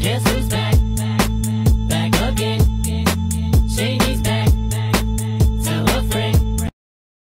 Yes.